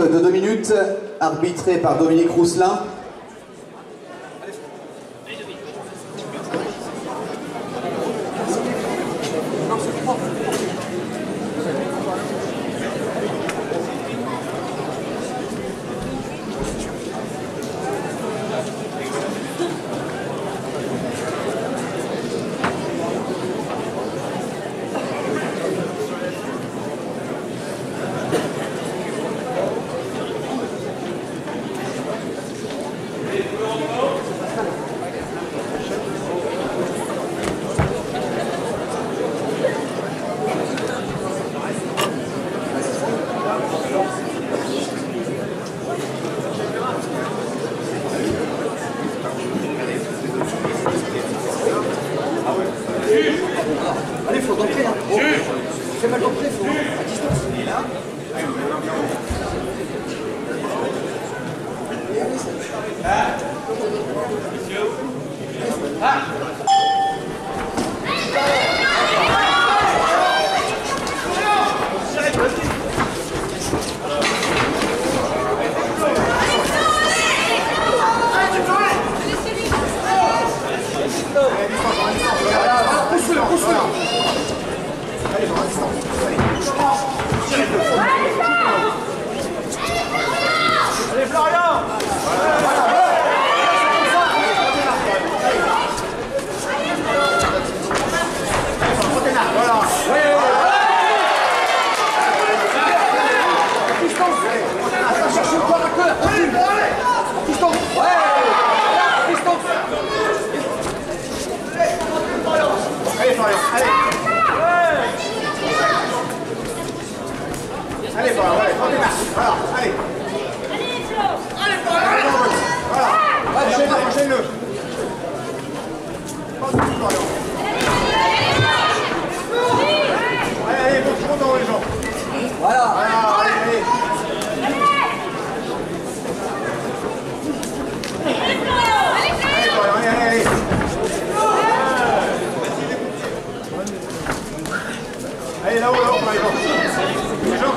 de deux minutes, arbitrée par Dominique Rousselin. ました。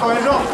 con él no.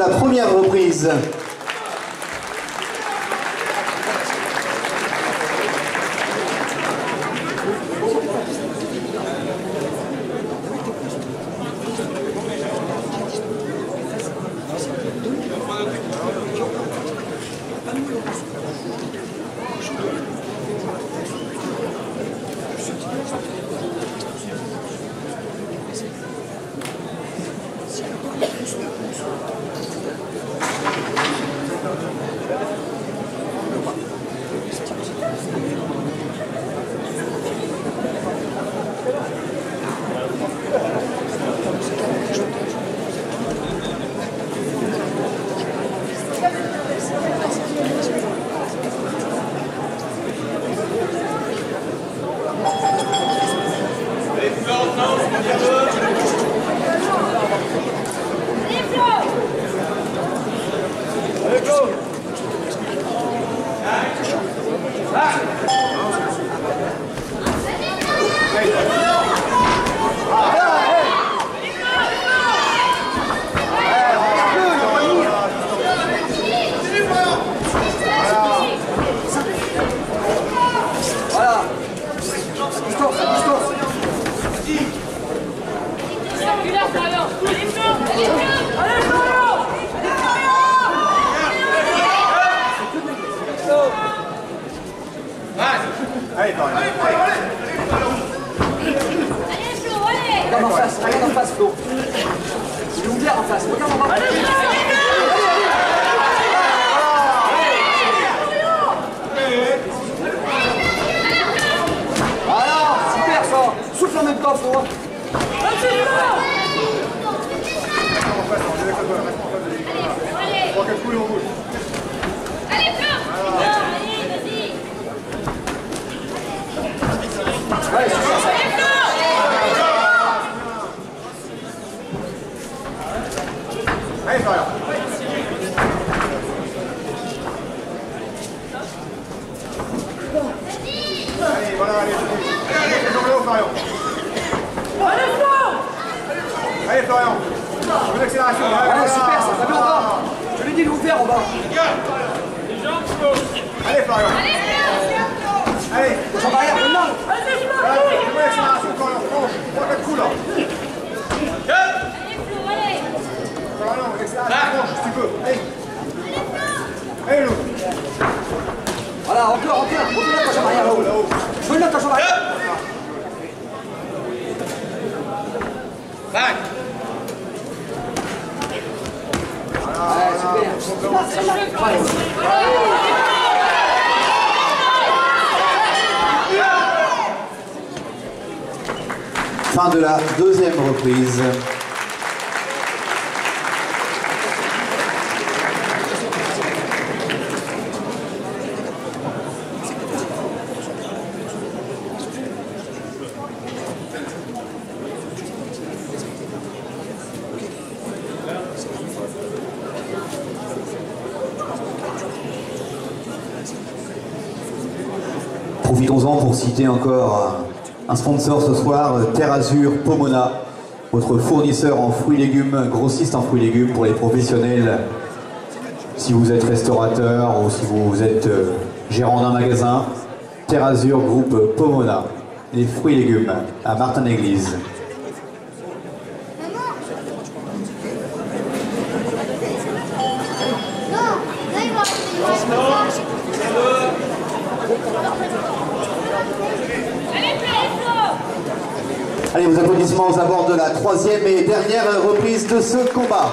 la première reprise. Allez, allez! Allez fort Fin de la deuxième reprise. profitons-en pour citer encore euh, un sponsor ce soir, euh, Terre Pomona, votre fournisseur en fruits et légumes, grossiste en fruits et légumes pour les professionnels. Si vous êtes restaurateur ou si vous êtes euh, gérant d'un magasin, Terre Groupe Pomona, les fruits et légumes à Martin-Église. Et dernière reprise de ce combat.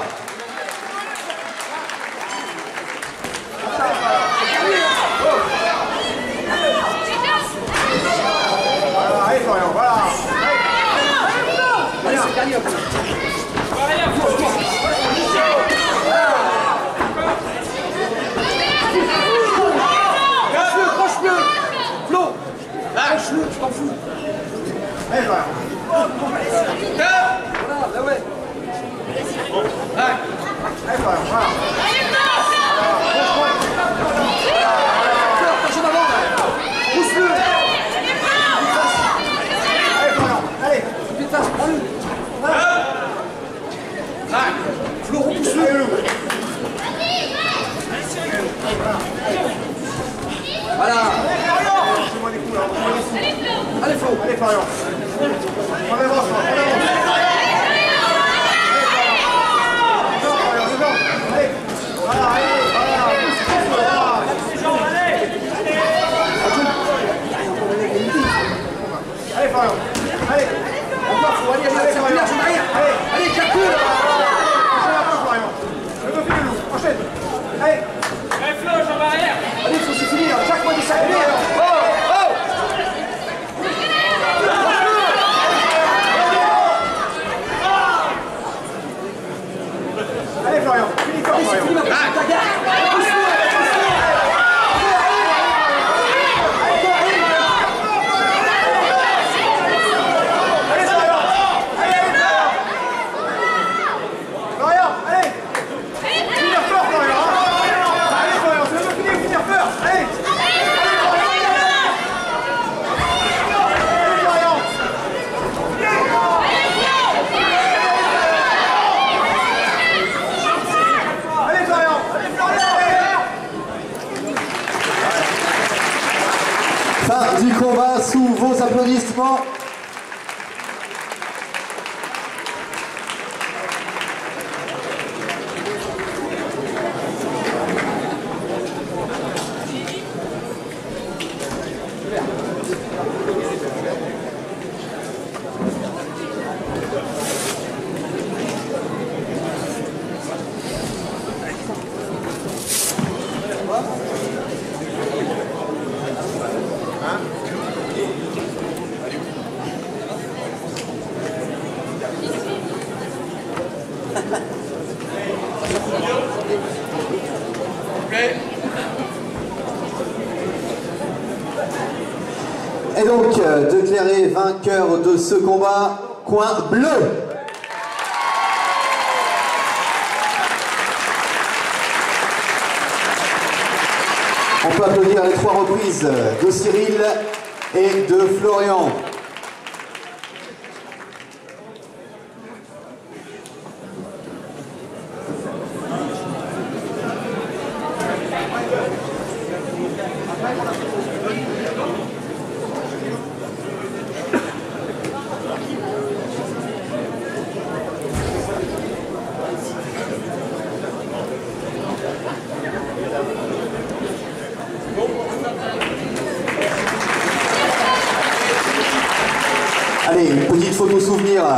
も。Donc, euh, déclaré vainqueur de ce combat, coin bleu. On peut applaudir les trois reprises de Cyril et de Florian.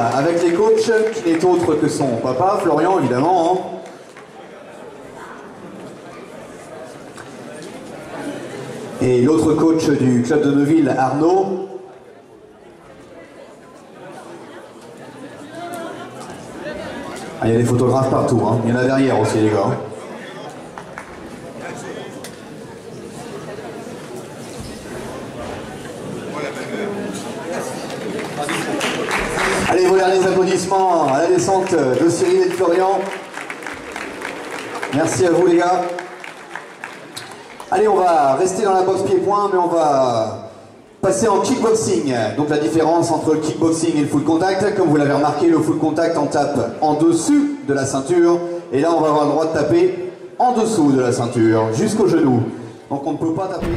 Avec les coachs, qui n'est autre que son papa, Florian évidemment. hein. Et l'autre coach du club de Neuville, Arnaud. Ah, il y a des photographes partout, hein. il y en a derrière aussi les gars. Allez, vos derniers applaudissements à la descente de Cyril et de Florian. Merci à vous les gars. Allez, on va rester dans la boxe pied-point, mais on va passer en kickboxing. Donc la différence entre le kickboxing et le full contact, comme vous l'avez remarqué, le full contact, on tape en dessus de la ceinture. Et là, on va avoir le droit de taper en dessous de la ceinture, jusqu'au genou. Donc on ne peut pas taper.